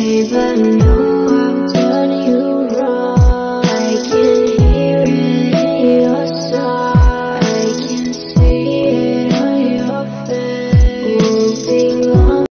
even know.